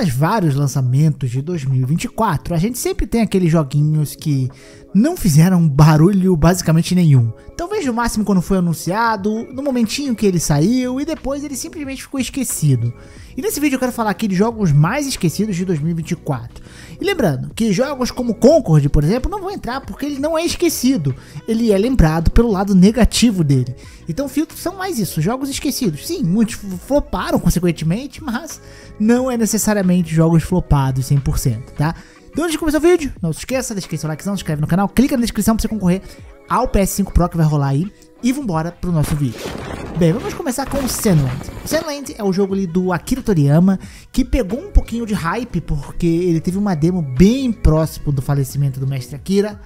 Após vários lançamentos de 2024, a gente sempre tem aqueles joguinhos que não fizeram barulho basicamente nenhum. Talvez no máximo quando foi anunciado, no momentinho que ele saiu e depois ele simplesmente ficou esquecido. E nesse vídeo eu quero falar aqui de jogos mais esquecidos de 2024. E lembrando que jogos como Concord, por exemplo, não vão entrar porque ele não é esquecido. Ele é lembrado pelo lado negativo dele. Então filtros são mais isso, jogos esquecidos. Sim, muitos floparam consequentemente, mas não é necessariamente jogos flopados 100%, tá? Então antes de começar o vídeo, não se esqueça, deixa seu like, se inscreve no canal, clica na descrição para você concorrer ao PS5 Pro que vai rolar aí. E vambora pro nosso vídeo. Bem, vamos começar com o Zenland. Zenland é o jogo ali do Akira Toriyama, que pegou um pouquinho de hype, porque ele teve uma demo bem próximo do falecimento do mestre Akira,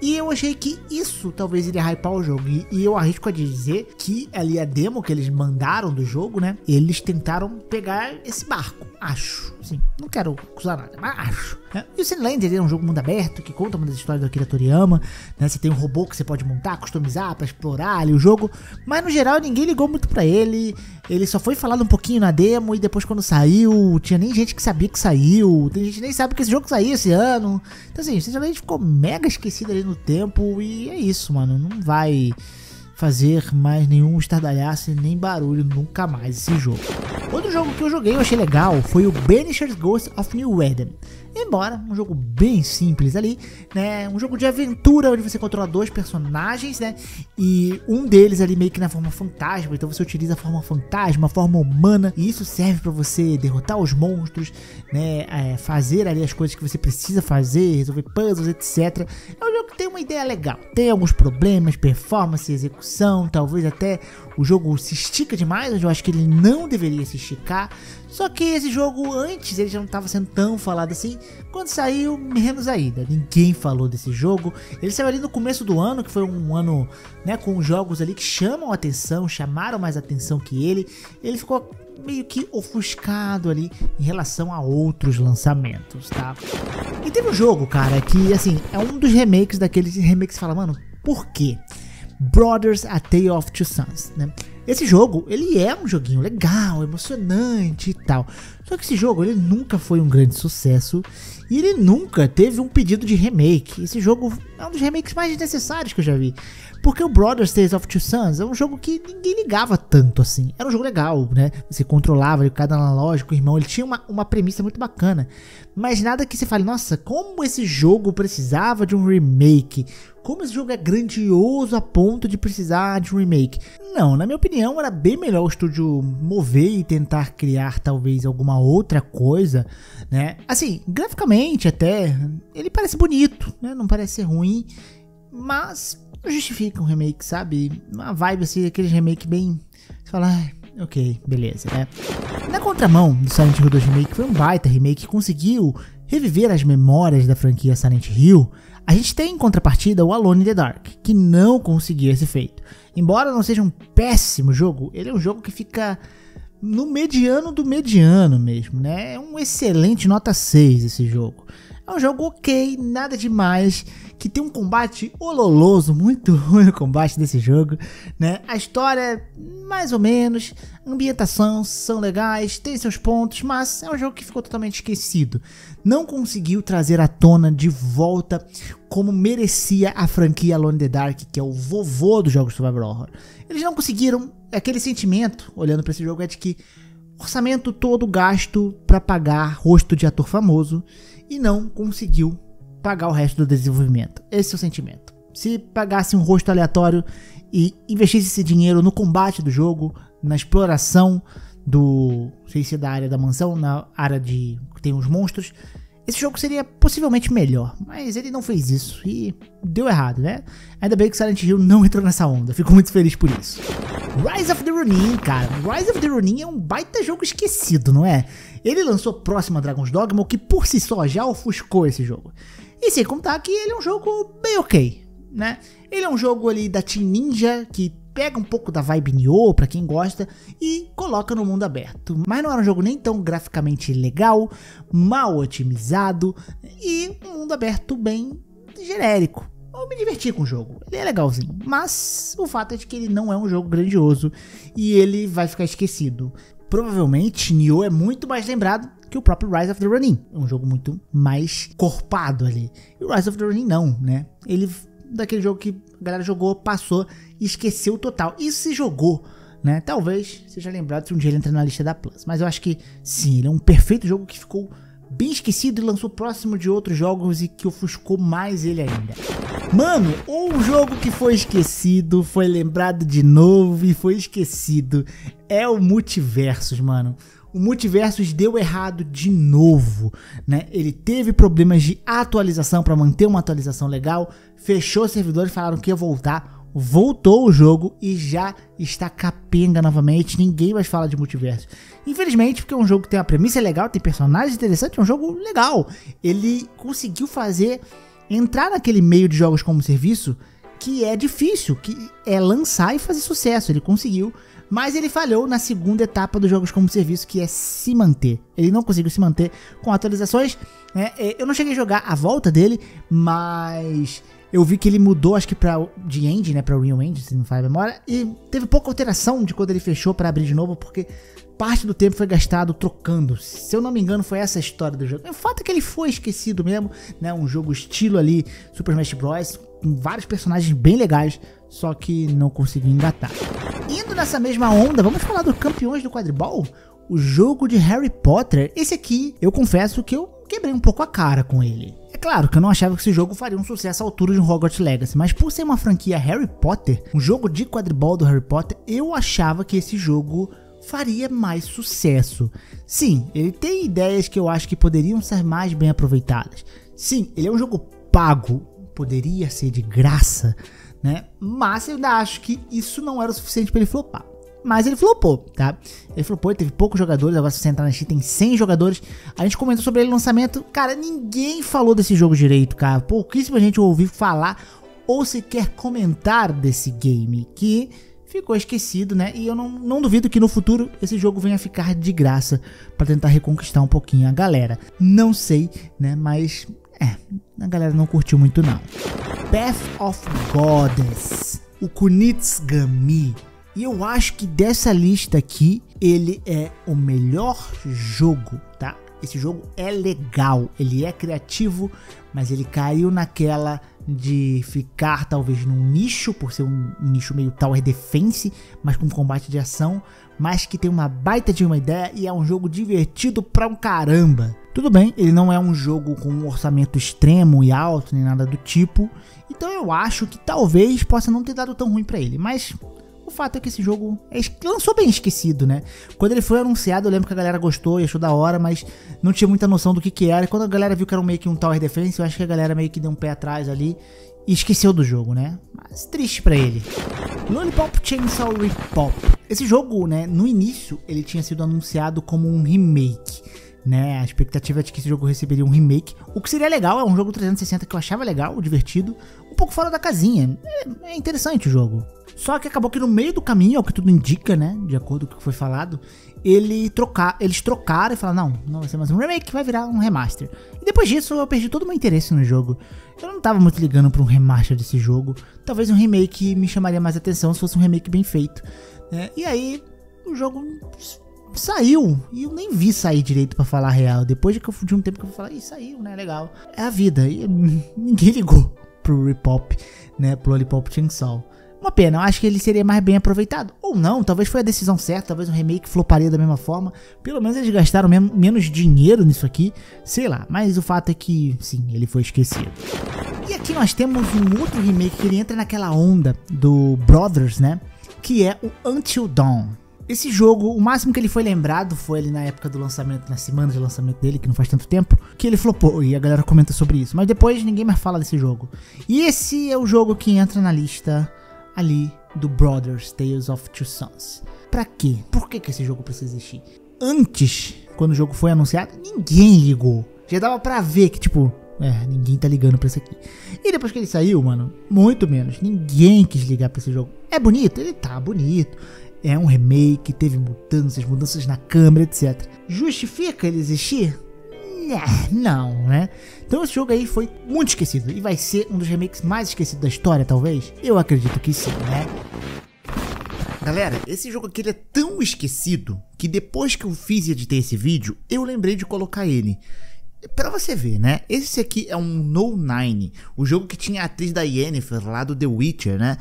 e eu achei que isso talvez iria hypar o jogo, e, e eu arrisco a dizer que ali a demo que eles mandaram do jogo, né, eles tentaram pegar esse barco, acho, sim, não quero acusar nada, mas acho. Né? E o Zenland é um jogo mundo aberto, que conta uma das histórias do Akira Toriyama, né, você tem um robô que você pode montar, customizar para explorar ali o jogo, mas no geral ninguém ligou muito para ele, ele só foi falado um pouquinho na demo e depois quando saiu, tinha nem gente que sabia que saiu, tem gente nem sabe que esse jogo saiu esse ano. Então assim, sinceramente ficou mega esquecido ali no tempo e é isso, mano, não vai fazer mais nenhum estardalhaço nem barulho nunca mais esse jogo. Outro jogo que eu joguei eu achei legal foi o Banisher's Ghost of New Eden. Embora um jogo bem simples ali, né? Um jogo de aventura onde você controla dois personagens, né? E um deles ali meio que na forma fantasma, então você utiliza a forma fantasma, a forma humana, e isso serve para você derrotar os monstros, né? É, fazer ali as coisas que você precisa fazer, resolver puzzles, etc. É um jogo tem uma ideia legal. Tem alguns problemas, performance, execução, talvez até o jogo se estica demais, eu acho que ele não deveria se esticar. Só que esse jogo antes ele já não estava sendo tão falado assim. Quando saiu, menos ainda. Ninguém falou desse jogo. Ele saiu ali no começo do ano, que foi um ano né, com jogos ali que chamam atenção, chamaram mais atenção que ele. Ele ficou meio que ofuscado ali em relação a outros lançamentos, tá? E teve um jogo, cara, que assim, é um dos remakes daqueles remakes que fala, mano, por quê? Brothers A Tale of Two Sons, né? Esse jogo, ele é um joguinho legal, emocionante e tal. Só que esse jogo, ele nunca foi um grande sucesso e ele nunca teve um pedido de remake. Esse jogo é um dos remakes mais necessários que eu já vi. Porque o Brothers Tales of Two Sons é um jogo que ninguém ligava tanto assim. Era um jogo legal, né? Você controlava cada analógico, o irmão, ele tinha uma, uma premissa muito bacana. Mas nada que você fale, nossa, como esse jogo precisava de um remake? Como esse jogo é grandioso a ponto de precisar de um remake? Não, na minha opinião, era bem melhor o estúdio mover e tentar criar talvez alguma outra coisa, né? Assim, graficamente até, ele parece bonito, né? Não parece ser ruim, mas não justifica um remake, sabe? Uma vibe assim, aquele remake bem. Você fala, ah, ok, beleza, né? Na contramão do Silent Hill 2 Remake, foi um baita remake que conseguiu reviver as memórias da franquia Silent Hill. A gente tem em contrapartida o Alone in the Dark, que não conseguiu esse feito. Embora não seja um péssimo jogo, ele é um jogo que fica no mediano do mediano mesmo, né? É um excelente nota 6 esse jogo. É um jogo ok, nada demais, que tem um combate ololoso, muito ruim o combate desse jogo, né? A história, mais ou menos, ambientação são legais, tem seus pontos, mas é um jogo que ficou totalmente esquecido. Não conseguiu trazer à tona de volta como merecia a franquia Alone the Dark, que é o vovô dos jogos Survival Horror. Eles não conseguiram, aquele sentimento, olhando para esse jogo, é de que orçamento todo gasto para pagar rosto de ator famoso e não conseguiu pagar o resto do desenvolvimento. Esse é o sentimento. Se pagasse um rosto aleatório e investisse esse dinheiro no combate do jogo, na exploração do, sei se é da área da mansão, na área de tem os monstros, esse jogo seria possivelmente melhor, mas ele não fez isso e deu errado, né? Ainda bem que Silent Hill não entrou nessa onda, fico muito feliz por isso. Rise of the Ronin, cara, Rise of the Ronin é um baita jogo esquecido, não é? Ele lançou próximo a Dragon's Dogma, o que por si só já ofuscou esse jogo. E sem contar que ele é um jogo bem ok, né? Ele é um jogo ali da Team Ninja que pega um pouco da vibe Nioh para quem gosta e coloca no mundo aberto. Mas não era um jogo nem tão graficamente legal, mal otimizado e um mundo aberto bem genérico. Eu me diverti com o jogo, ele é legalzinho, mas o fato é de que ele não é um jogo grandioso e ele vai ficar esquecido. Provavelmente Nioh é muito mais lembrado que o próprio Rise of the Ronin. É um jogo muito mais corpado ali. E o Rise of the Ronin não, né? Ele daquele jogo que a galera jogou, passou e esqueceu total. E se jogou, né? Talvez seja lembrado se um dia ele entrar na lista da Plus. Mas eu acho que sim, ele é um perfeito jogo que ficou bem esquecido e lançou próximo de outros jogos e que ofuscou mais ele ainda. Mano, um jogo que foi esquecido, foi lembrado de novo e foi esquecido é o Multiversos, mano. O Multiversos deu errado de novo, né? Ele teve problemas de atualização para manter uma atualização legal, fechou servidores, falaram que ia voltar, voltou o jogo e já está capenga novamente. Ninguém mais fala de multiverso. Infelizmente, porque é um jogo que tem uma premissa legal, tem personagens interessantes, é um jogo legal. Ele conseguiu fazer entrar naquele meio de jogos como serviço que é difícil, que é lançar e fazer sucesso. Ele conseguiu, mas ele falhou na segunda etapa dos jogos como serviço, que é se manter. Ele não conseguiu se manter com atualizações. Né? É, eu não cheguei a jogar a volta dele, mas eu vi que ele mudou, acho que pra de Engine, né, pra Real Engine, se não faz a memória, e teve pouca alteração de quando ele fechou para abrir de novo, porque parte do tempo foi gastado trocando. Se eu não me engano, foi essa a história do jogo. O fato é que ele foi esquecido mesmo, né, um jogo estilo ali Super Smash Bros, com vários personagens bem legais, só que não conseguiu engatar. Indo nessa mesma onda, vamos falar dos campeões do quadribol? O jogo de Harry Potter. Esse aqui, eu confesso que eu quebrei um pouco a cara com ele. É claro que eu não achava que esse jogo faria um sucesso à altura de um Hogwarts Legacy, mas por ser uma franquia Harry Potter, um jogo de quadribol do Harry Potter, eu achava que esse jogo faria mais sucesso. Sim, ele tem ideias que eu acho que poderiam ser mais bem aproveitadas. Sim, ele é um jogo pago, poderia ser de graça, né? Mas eu ainda acho que isso não era o suficiente para ele flopar. Mas ele flopou, tá? Ele flopou, ele teve poucos jogadores. Agora, se você entrar na Steam, tem 100 jogadores. A gente comentou sobre ele no lançamento. Cara, ninguém falou desse jogo direito, cara. Pouquíssima gente ouviu falar ou sequer comentar desse game. Que ficou esquecido, né? E eu não, não duvido que no futuro esse jogo venha ficar de graça para tentar reconquistar um pouquinho a galera. Não sei, né? Mas é, a galera não curtiu muito não. Path of Goddess, o Kunitsugami e eu acho que dessa lista aqui, ele é o melhor jogo, tá? Esse jogo é legal, ele é criativo, mas ele caiu naquela de ficar talvez num nicho, por ser um nicho meio tower defense, mas com combate de ação, mas que tem uma baita de uma ideia e é um jogo divertido pra um caramba. Tudo bem, ele não é um jogo com um orçamento extremo e alto, nem nada do tipo, então eu acho que talvez possa não ter dado tão ruim para ele, mas o fato é que esse jogo é, lançou bem esquecido, né? Quando ele foi anunciado, eu lembro que a galera gostou e achou da hora, mas não tinha muita noção do que que era. E quando a galera viu que era meio que um Tower Defense, eu acho que a galera meio que deu um pé atrás ali e esqueceu do jogo, né? Mas triste para ele. Lollipop Chainsaw Repop. Esse jogo, né, no início, ele tinha sido anunciado como um remake. Né, a expectativa é de que esse jogo receberia um remake, o que seria legal, é um jogo 360 que eu achava legal, divertido, pouco fora da casinha. É, é interessante o jogo. Só que acabou que no meio do caminho, o que tudo indica, né? De acordo com o que foi falado, ele trocar, eles trocaram e falaram: não, não vai ser mais um remake, vai virar um remaster. E depois disso eu perdi todo o meu interesse no jogo. Eu não tava muito ligando para um remaster desse jogo. Talvez um remake me chamaria mais atenção se fosse um remake bem feito. Né? E aí o jogo saiu e eu nem vi sair direito para falar real. Depois de, que eu, de um tempo que eu falei, saiu, né? Legal. É a vida. E ninguém ligou pro Repop, né? Pro Lollipop Chainsaw. Uma pena, eu acho que ele seria mais bem aproveitado. Ou não, talvez foi a decisão certa, talvez um remake floparia da mesma forma. Pelo menos eles gastaram mesmo, menos dinheiro nisso aqui, sei lá. Mas o fato é que, sim, ele foi esquecido. E aqui nós temos um outro remake que ele entra naquela onda do Brothers, né? Que é o Until Dawn. Esse jogo, o máximo que ele foi lembrado foi ali na época do lançamento, na semana de lançamento dele, que não faz tanto tempo, que ele flopou e a galera comenta sobre isso. Mas depois ninguém mais fala desse jogo. E esse é o jogo que entra na lista ali do Brothers Tales of Two Sons. Pra quê? Por que, que esse jogo precisa existir? Antes, quando o jogo foi anunciado, ninguém ligou. Já dava pra ver que, tipo, é, ninguém tá ligando pra isso aqui. E depois que ele saiu, mano, muito menos. Ninguém quis ligar pra esse jogo. É bonito? Ele tá bonito. É um remake, teve mudanças, mudanças na câmera, etc. Justifica ele existir? É, não, né? Então esse jogo aí foi muito esquecido e vai ser um dos remakes mais esquecidos da história, talvez? Eu acredito que sim, né? Galera, esse jogo aqui é tão esquecido que depois que eu fiz e editei esse vídeo, eu lembrei de colocar ele. Pra você ver, né? Esse aqui é um No Nine, o jogo que tinha a atriz da Yennefer lá do The Witcher, né?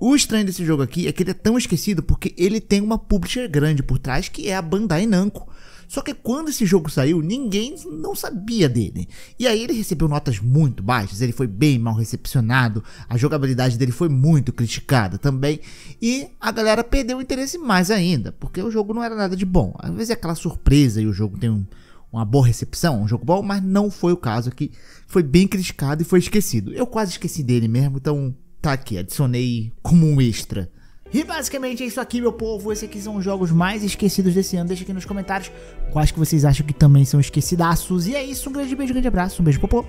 O estranho desse jogo aqui é que ele é tão esquecido porque ele tem uma publisher grande por trás que é a Bandai Namco. Só que quando esse jogo saiu, ninguém não sabia dele. E aí ele recebeu notas muito baixas, ele foi bem mal recepcionado, a jogabilidade dele foi muito criticada também. E a galera perdeu o interesse mais ainda, porque o jogo não era nada de bom. Às vezes é aquela surpresa e o jogo tem um, uma boa recepção, um jogo bom, mas não foi o caso aqui. Foi bem criticado e foi esquecido. Eu quase esqueci dele mesmo, então tá aqui, adicionei como um extra. E basicamente é isso aqui, meu povo. Esses aqui são os jogos mais esquecidos desse ano. Deixa aqui nos comentários quais que vocês acham que também são esquecidaços. E é isso, um grande beijo, um grande abraço, um beijo, popô.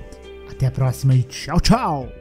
Até a próxima e tchau, tchau.